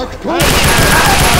Achtung!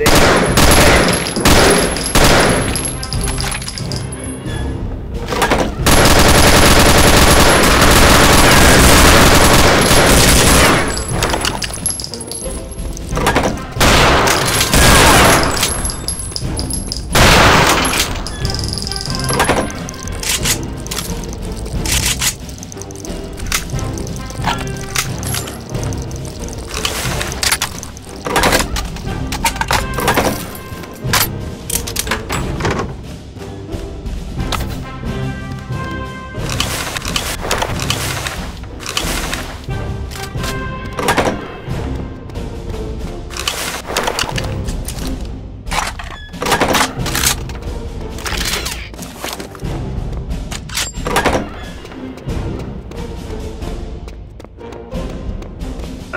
देख